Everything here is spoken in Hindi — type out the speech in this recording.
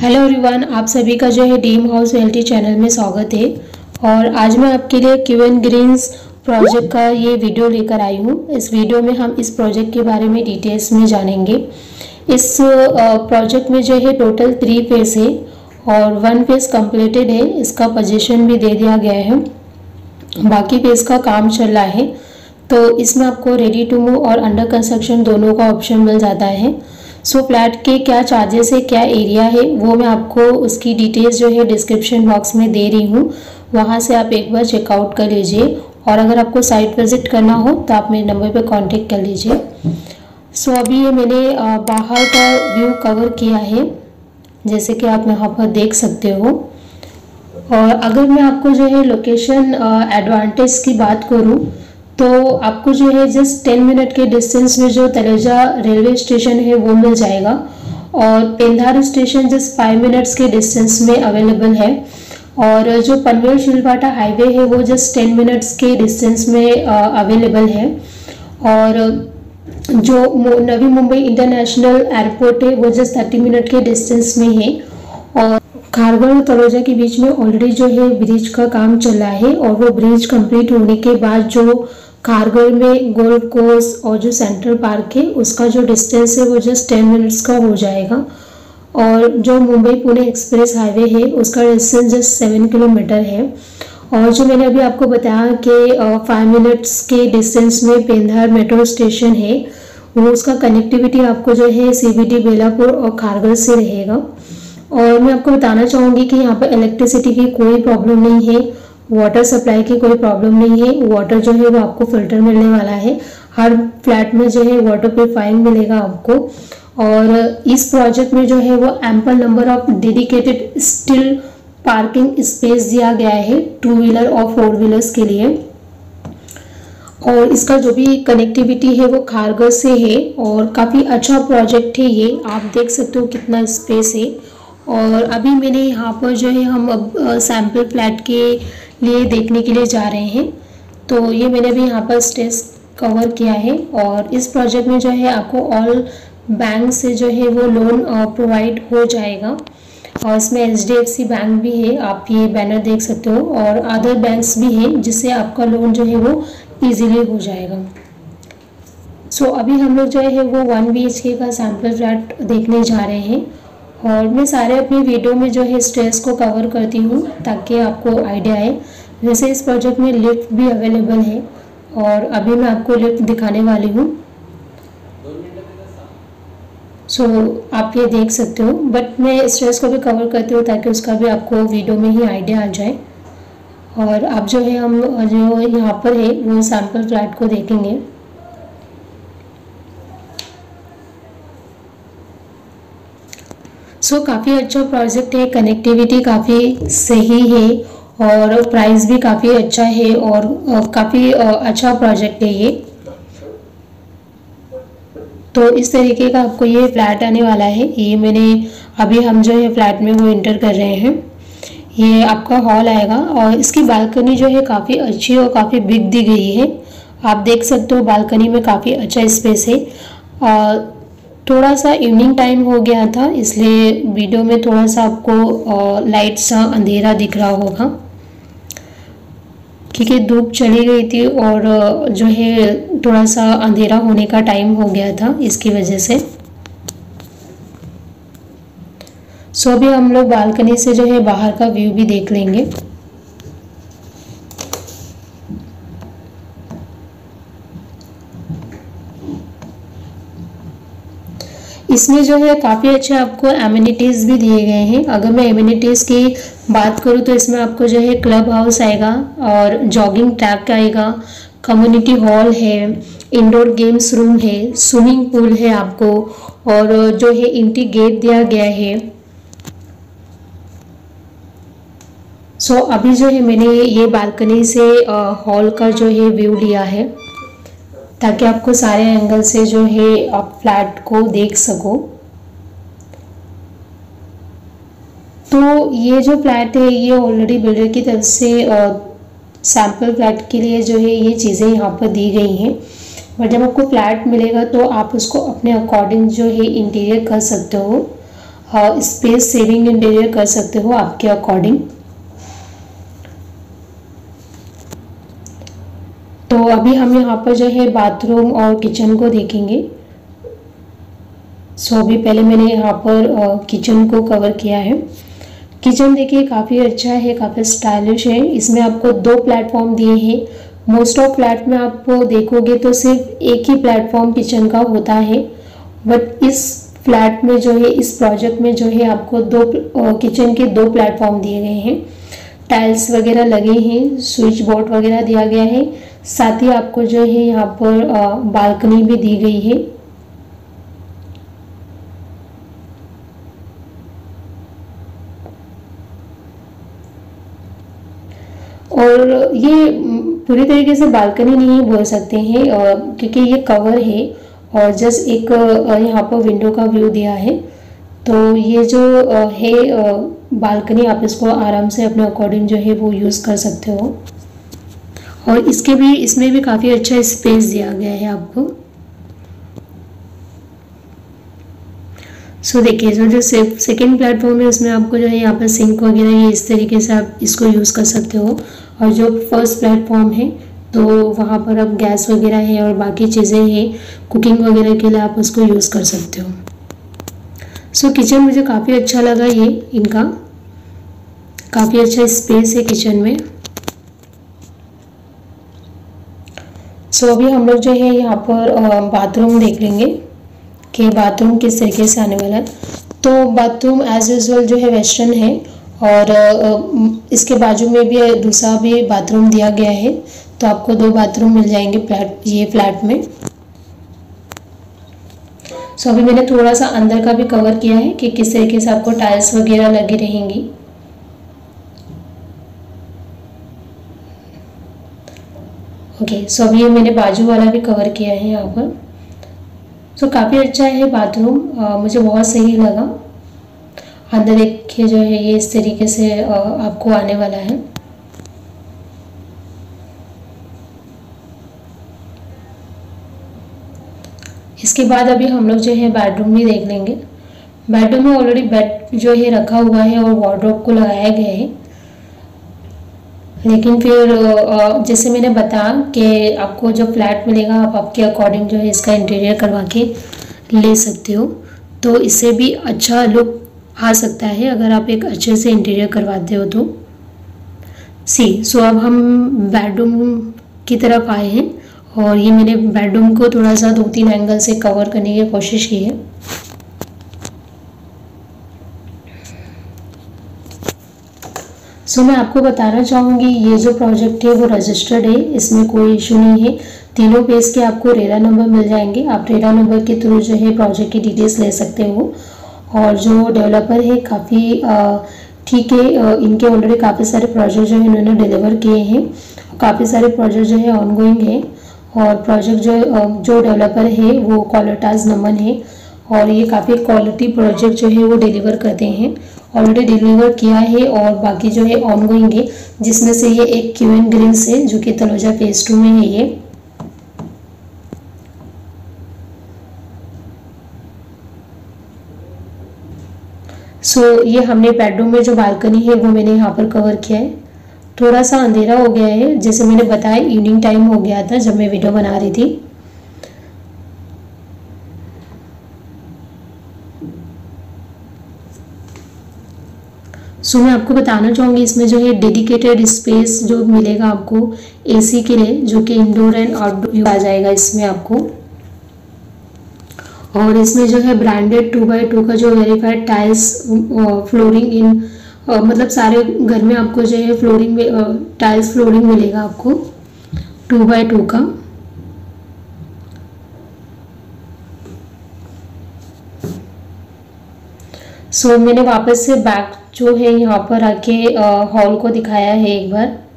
हेलो एवरीवन आप सभी का जो है डीम हाउस वेल्टी चैनल में स्वागत है। और आज मैं आपके लिए क्यूएन ग्रीन्स प्रोजेक्ट का ये वीडियो लेकर आई हूँ। इस वीडियो में हम इस प्रोजेक्ट के बारे में डिटेल्स में जानेंगे। इस प्रोजेक्ट में जो है टोटल थ्री फेस है और वन फेस कंप्लीटेड है। इसका पोजीशन भी दे दिया गया है। बाकी फेस का काम चल रहा है। तो इसमें आपको रेडी टू मूव और अंडर कंस्ट्रक्शन दोनों का ऑप्शन मिल जाता है। सो फ्लैट के क्या चार्जेस है क्या एरिया है वो मैं आपको उसकी डिटेल्स जो है डिस्क्रिप्शन बॉक्स में दे रही हूँ। वहाँ से आप एक बार चेकआउट कर लीजिए और अगर आपको साइट विज़िट करना हो तो आप मेरे नंबर पर कांटेक्ट कर लीजिए। सो so, अभी ये मैंने बाहर का व्यू कवर किया है जैसे कि आप यहाँ पर देख सकते हो। और अगर मैं आपको जो है लोकेशन एडवांटेज की बात करूँ तो आपको जो है जस्ट टेन मिनट के डिस्टेंस में जो तलेजा रेलवे स्टेशन है, वो मिल जाएगा। और Pendhar station just five minutes के डिस्टेंस में अवेलेबल है। और जो पनवेल शिलवाटा हाईवे है, वो जस्ट टेन मिनट्स के डिस्टेंस में अवेलेबल है। और जो नवी मुंबई इंटरनेशनल एयरपोर्ट है, वो जस्ट थर्टी मिनट के डिस्टेंस में है। और खारगढ़ और तलोजा के बीच में ऑलरेडी जो है ब्रिज का काम चला है और वो ब्रिज कंप्लीट होने के बाद जो कारगिल में गोल्फ कोर्स और जो सेंट्रल पार्क है, उसका जो डिस्टेंस है वो जस्ट टेन मिनट्स का हो जाएगा। और जो मुंबई पुणे एक्सप्रेस हाईवे है, उसका डिस्टेंस जस्ट सेवन किलोमीटर है। और जो मैंने अभी आपको बताया कि फाइव मिनट्स के डिस्टेंस में पेंधार मेट्रो स्टेशन है, वो उसका कनेक्टिविटी आपको जो है सीबीडी बेलापुर और खारगल से रहेगा। और मैं आपको बताना चाहूँगी कि यहाँ पर इलेक्ट्रिसिटी की कोई प्रॉब्लम नहीं है। वाटर सप्लाई की कोई प्रॉब्लम नहीं है। वाटर जो है वो आपको फ़िल्टर मिलने वाला है। हर फ्लैट में जो है वाटर प्योरीफाइंग मिलेगा आपको। और इस प्रोजेक्ट में जो है वो ample number of dedicated stilt parking space दिया गया है टू व्हीलर और फोर व्हीलर्स के लिए। और इसका जो भी कनेक्टिविटी है वो खारगर से है और काफ़ी अच्छा प्रोजेक्ट है ये। आप देख सकते हो कितना स्पेस है। और अभी मैंने यहाँ पर जो है हम अब सैंपल फ्लैट के लिए देखने के लिए जा रहे हैं। तो ये मैंने भी यहाँ पर स्टेज कवर किया है और इस प्रोजेक्ट में जो है आपको ऑल बैंक से जो है वो लोन प्रोवाइड हो जाएगा। और इसमें एच बैंक भी है आप ये बैनर देख सकते हो और अदर बैंक्स भी हैं जिससे आपका लोन जो है वो इजीली हो जाएगा। सो so, अभी हम लोग जो है वो वन बी का सैंपल फ्लैट देखने जा रहे हैं। और मैं सारे अपनी वीडियो में जो है स्ट्रेस को कवर करती हूँ ताकि आपको आइडिया आए। वैसे इस प्रोजेक्ट में लिफ्ट भी अवेलेबल है और अभी मैं आपको लिफ्ट दिखाने वाली हूँ। सो so, आप ये देख सकते हो बट मैं स्ट्रेस को भी कवर करती हूँ ताकि उसका भी आपको वीडियो में ही आइडिया आ जाए। और अब जो है हम जो यहाँ पर है वो सैंपल फ्लैट को देखेंगे। सो so, काफ़ी अच्छा प्रोजेक्ट है कनेक्टिविटी काफ़ी सही है और प्राइस भी काफ़ी अच्छा है और काफ़ी अच्छा प्रोजेक्ट है ये। तो इस तरीके का आपको ये फ्लैट आने वाला है। ये मैंने अभी हम जो है फ्लैट में वो इंटर कर रहे हैं। ये आपका हॉल आएगा और इसकी बालकनी जो है काफ़ी अच्छी और काफ़ी बिग दी गई है। आप देख सकते हो बालकनी में काफ़ी अच्छा स्पेस है। और थोड़ा सा इवनिंग टाइम हो गया था, इसलिए वीडियो में थोड़ा सा आपको लाइट सा अंधेरा दिख रहा होगा। क्योंकि धूप चली गई थी और जो है थोड़ा सा अंधेरा होने का टाइम हो गया था, इसकी वजह से। सो अभी हम लोग बालकनी से जो है बाहर का व्यू भी देख लेंगे। इसमें जो है काफ़ी अच्छे आपको एम्यूनिटीज़ भी दिए गए हैं। अगर मैं एम्यूनिटीज़ की बात करूँ तो इसमें आपको जो है क्लब हाउस आएगा और जॉगिंग ट्रैक आएगा कम्युनिटी हॉल है इंडोर गेम्स रूम है स्विमिंग पूल है आपको और जो है इंटी गेट दिया गया है। सो so, अभी जो है मैंने ये बालकनी से हॉल का जो है व्यू लिया है। ताकि आपको सारे एंगल से जो है आप फ्लैट को देख सको। तो ये जो फ्लैट है, ये ऑलरेडी बिल्डर की तरफ़ से सैंपल फ्लैट के लिए जो है ये चीज़ें यहाँ पर दी गई हैं। बट जब आपको फ्लैट मिलेगा तो आप उसको अपने अकॉर्डिंग जो है इंटीरियर कर सकते हो स्पेस सेविंग इंटीरियर कर सकते हो आपके अकॉर्डिंग तो अभी हम यहाँ पर जो है बाथरूम और किचन को देखेंगे। सो अभी पहले मैंने यहाँ पर किचन को कवर किया है। किचन देखिए काफ़ी अच्छा है, काफ़ी स्टाइलिश है। इसमें आपको दो प्लेटफॉर्म दिए हैं। मोस्ट ऑफ़ फ्लैट में आप देखोगे तो सिर्फ़ एक ही प्लेटफॉर्म किचन का होता है। बट इस फ्लैट में जो है, इस प्रोजेक्ट में जो है आपको दो किचन के दो प्लेटफॉर्म दिए गए हैं। टाइल्स वगैरह लगे हैं स्विच बोर्ड वगैरह दिया गया है। साथ ही आपको जो है यहाँ पर बालकनी भी दी गई है। और ये पूरी तरीके से बालकनी नहीं बोल सकते हैं क्योंकि ये कवर है और जस्ट एक यहाँ पर विंडो का व्यू दिया है। तो ये जो है बालकनी, आप इसको आराम से अपने अकॉर्डिंग जो है वो यूज़ कर सकते हो। और इसके भी इसमें भी काफ़ी अच्छा स्पेस दिया गया है आपको। सो देखिए जो जो सेकेंड प्लेटफॉर्म है उसमें आपको जो है यहाँ पर सिंक वगैरह ये इस तरीके से आप इसको यूज़ कर सकते हो। और जो फ़र्स्ट प्लेटफॉर्म है तो वहाँ पर अब गैस वगैरह है और बाकी चीज़ें हैं कुकिंग वगैरह के लिए आप उसको यूज़ कर सकते हो। सो so, किचन मुझे काफ़ी अच्छा लगा ये इनका। काफ़ी अच्छा स्पेस है किचन में। सो so, अभी हम लोग जो है यहाँ पर बाथरूम देख लेंगे कि बाथरूम किस तरीके से आने वाला है। तो बाथरूम एज यूजल जो है वेस्टर्न है और इसके बाजू में भी दूसरा भी बाथरूम दिया गया है। तो आपको दो बाथरूम मिल जाएँगे फ्लैट ये फ्लैट में। सो so, अभी मैंने थोड़ा सा अंदर का भी कवर किया है कि किस तरीके से आपको टाइल्स वगैरह लगी रहेंगी। ओके सो अभी ये मैंने बाजू वाला भी कवर किया है यहाँ पर। सो so, काफ़ी अच्छा है बाथरूम मुझे बहुत सही लगा। अंदर देखिए जो है ये इस तरीके से आ, आपको आने वाला है। इसके बाद अभी हम लोग जो है बेडरूम भी देख लेंगे। बेडरूम में ऑलरेडी बेड जो है रखा हुआ है और वार्ड्रोब को लगाया गया है। लेकिन फिर जैसे मैंने बताया कि आपको जो फ्लैट मिलेगा, आप आपके अकॉर्डिंग जो है इसका इंटीरियर करवा के ले सकते हो। तो इससे भी अच्छा लुक आ सकता है अगर आप एक अच्छे से इंटीरियर करवाते हो तो। सी सो अब हम बेडरूम की तरफ़ आए हैं और ये मैंने बेडरूम को थोड़ा सा दो तीन एंगल से कवर करने की कोशिश की है। सो मैं आपको बताना चाहूँगी, ये जो प्रोजेक्ट है वो रजिस्टर्ड है, इसमें कोई इशू नहीं है। तीनों पेज के आपको रेरा नंबर मिल जाएँगे। आप रेरा नंबर के थ्रू जो है प्रोजेक्ट की डिटेल्स ले सकते हो। और जो डेवलपर है, काफ़ी ठीक है इनके ऑलरेडी काफ़ी सारे प्रोजेक्ट जो है इन्होंने डिलीवर किए हैं। काफ़ी सारे प्रोजेक्ट जो है ऑनगोइंग है। और प्रोजेक्ट जो जो डेवलपर है, वो क्वालिटाज नमन है। और ये काफ़ी क्वालिटी प्रोजेक्ट जो है वो डिलीवर करते हैं। ऑलरेडी डिलीवर किया है और बाकी जो है ऑनगोइंग है जिसमें से ये एक क्यू एन ग्रीन्स है जो कि तलोजा फ़ेज़ टू में है ये। सो so, ये हमने बेडरूम में जो बालकनी है वो मैंने यहाँ पर कवर किया है। थोड़ा सा अंधेरा हो गया है जैसे मैंने बताया इवनिंग टाइम हो गया था जब मैं वीडियो बना रही थी। सो मैं आपको बताना चाहूँगी इसमें जो है डेडिकेटेड स्पेस जो मिलेगा आपको एसी के लिए जो कि इंडोर एंड आउटडोर आ जाएगा इसमें आपको। और इसमें जो है ब्रांडेड टू बाई टू का जो वेरीफाइड टाइल्स फ्लोरिंग इन मतलब सारे घर में आपको जो है फ्लोरिंग टाइल्स फ्लोरिंग मिलेगा आपको टू बाई टू का। सो so, मैंने वापस से बैक जो है यहाँ पर आके हॉल को दिखाया है एक बार।